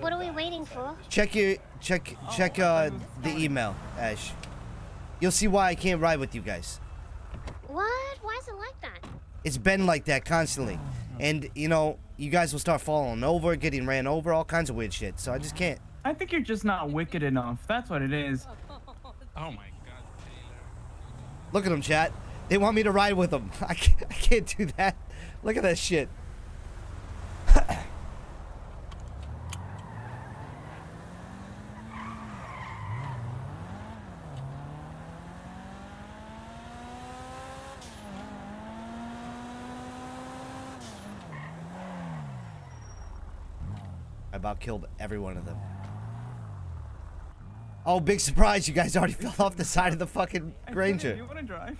What are we waiting for? Check your check check uh the email, Ash. You'll see why I can't ride with you guys. What? Why is it like that? It's been like that constantly. And you know, you guys will start falling over, getting ran over, all kinds of weird shit. So I just can't. I think you're just not wicked enough. That's what it is. Oh my god, Taylor. Look at them, chat. They want me to ride with them. I can't, I can't do that. Look at that shit. About killed every one of them. Oh, big surprise! You guys already fell off the side of the fucking Granger. You want to drive?